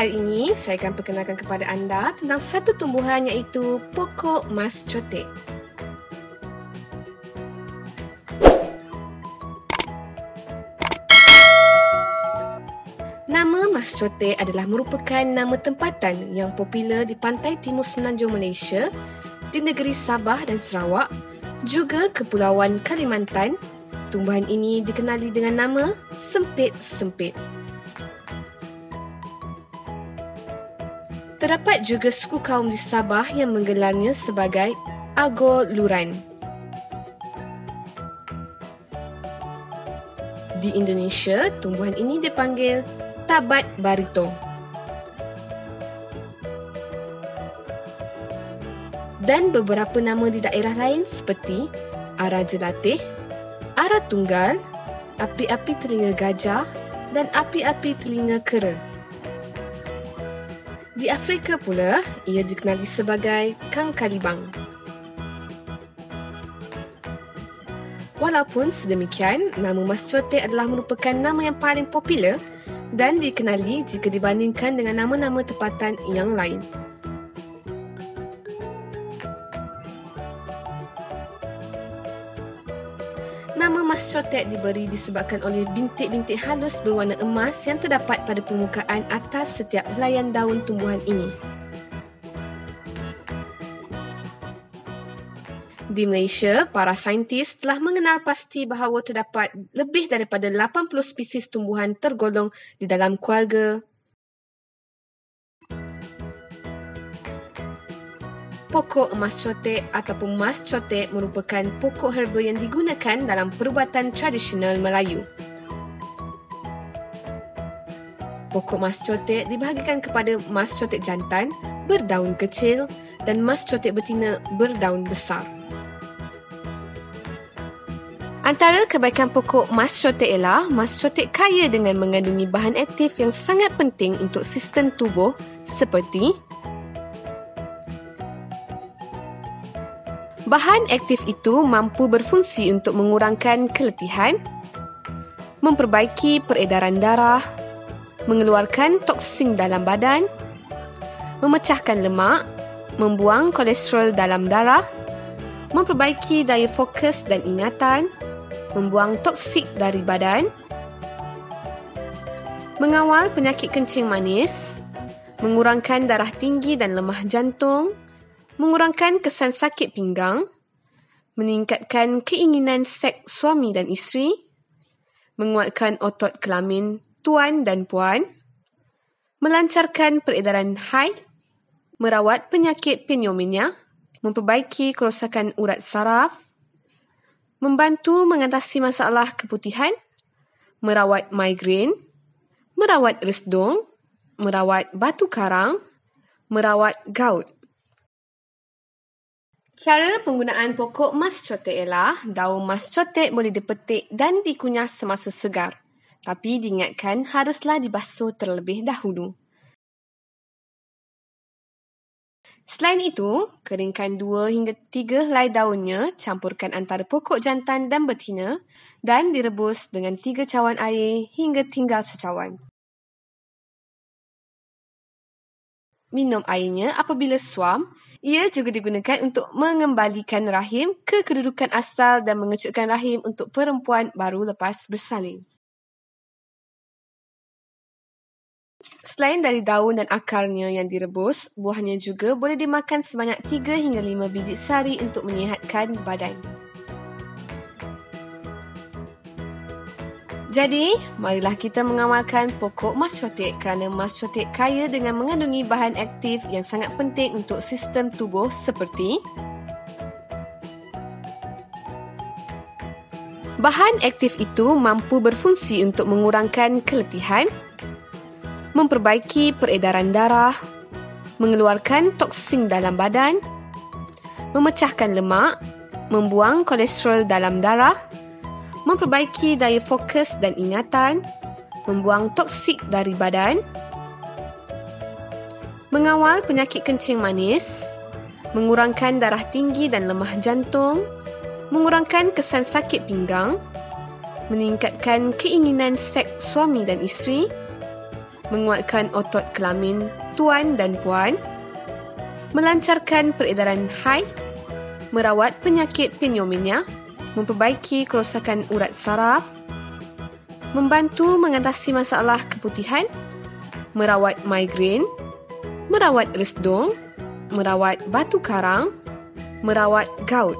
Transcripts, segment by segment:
hari ini saya akan perkenalkan kepada anda tentang satu tumbuhan iaitu pokok mas cotek. Nama Mas Cotek adalah merupakan nama tempatan yang popular di pantai timur semenanjung Malaysia, di negeri Sabah dan Sarawak, juga Kepulauan Kalimantan. Tumbuhan ini dikenali dengan nama sempit-sempit. Terdapat juga suku kaum di Sabah yang menggelarnya sebagai Agoluran. Di Indonesia, tumbuhan ini dipanggil Tabat Barito. Dan beberapa nama di daerah lain seperti Ara Jelatih, Ara Tunggal, Api-api telinga gajah dan api-api telinga kera. Di Afrika pula, ia dikenali sebagai Kang Kalibang. Walaupun sedemikian, nama Mas Cotek adalah merupakan nama yang paling popular dan dikenali jika dibandingkan dengan nama-nama tempatan yang lain. Cotek diberi disebabkan oleh bintik-bintik halus berwarna emas yang terdapat pada permukaan atas setiap helaian daun tumbuhan ini. Di Malaysia, para saintis telah mengenal pasti bahawa terdapat lebih daripada 80 spesies tumbuhan tergolong di dalam keluarga Pokok emas cotek ataupun mas cotek merupakan pokok herba yang digunakan dalam perubatan tradisional Melayu. Pokok mas cotek dibahagikan kepada mas cotek jantan berdaun kecil dan mas cotek betina berdaun besar. Antara kebaikan pokok mas cotek ialah mas cotek kaya dengan mengandungi bahan aktif yang sangat penting untuk sistem tubuh seperti Bahan aktif itu mampu berfungsi untuk mengurangkan keletihan, memperbaiki peredaran darah, mengeluarkan toksin dalam badan, memecahkan lemak, membuang kolesterol dalam darah, memperbaiki daya fokus dan ingatan, membuang toksik dari badan, mengawal penyakit kencing manis, mengurangkan darah tinggi dan lemah jantung, mengurangkan kesan sakit pinggang, meningkatkan keinginan seks suami dan isteri, menguatkan otot kelamin tuan dan puan, melancarkan peredaran haid, merawat penyakit pneumonia, memperbaiki kerosakan urat saraf, membantu mengatasi masalah keputihan, merawat migrain, merawat resdung, merawat batu karang, merawat gout. Cara penggunaan pokok mas cotek ialah daun mas cotek boleh dipetik dan dikunyah semasa segar. Tapi diingatkan haruslah dibasuh terlebih dahulu. Selain itu, keringkan dua hingga tiga helai daunnya, campurkan antara pokok jantan dan betina dan direbus dengan tiga cawan air hingga tinggal secawan. Minum airnya apabila suam, ia juga digunakan untuk mengembalikan rahim ke kedudukan asal dan mengecutkan rahim untuk perempuan baru lepas bersalin. Selain dari daun dan akarnya yang direbus, buahnya juga boleh dimakan sebanyak 3 hingga 5 biji sehari untuk menyihatkan badan. Jadi, marilah kita mengamalkan pokok mas cotek kerana mas cotek kaya dengan mengandungi bahan aktif yang sangat penting untuk sistem tubuh seperti Bahan aktif itu mampu berfungsi untuk mengurangkan keletihan, memperbaiki peredaran darah, mengeluarkan toksin dalam badan, memecahkan lemak, membuang kolesterol dalam darah, memperbaiki daya fokus dan ingatan, membuang toksik dari badan, mengawal penyakit kencing manis, mengurangkan darah tinggi dan lemah jantung, mengurangkan kesan sakit pinggang, meningkatkan keinginan seks suami dan isteri, menguatkan otot kelamin tuan dan puan, melancarkan peredaran haid, merawat penyakit pneumonia, memperbaiki kerosakan urat saraf, membantu mengatasi masalah keputihan, merawat migrain, merawat resdung, merawat batu karang, merawat gout.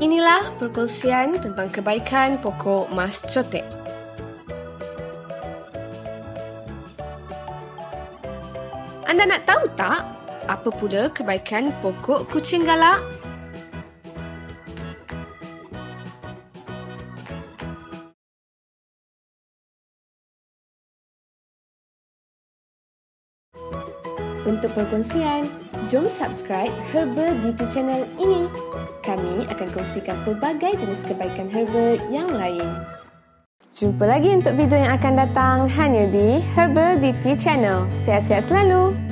Inilah perkongsian tentang kebaikan pokok mas cotek. Anda nak tahu tak apa pula kebaikan pokok kucing galak? Untuk perkongsian, jom subscribe Herbal DT Channel ini. Kami akan kongsikan pelbagai jenis kebaikan herbal yang lain. Jumpa lagi untuk video yang akan datang hanya di Herbal DT Channel. Sihat-sihat selalu!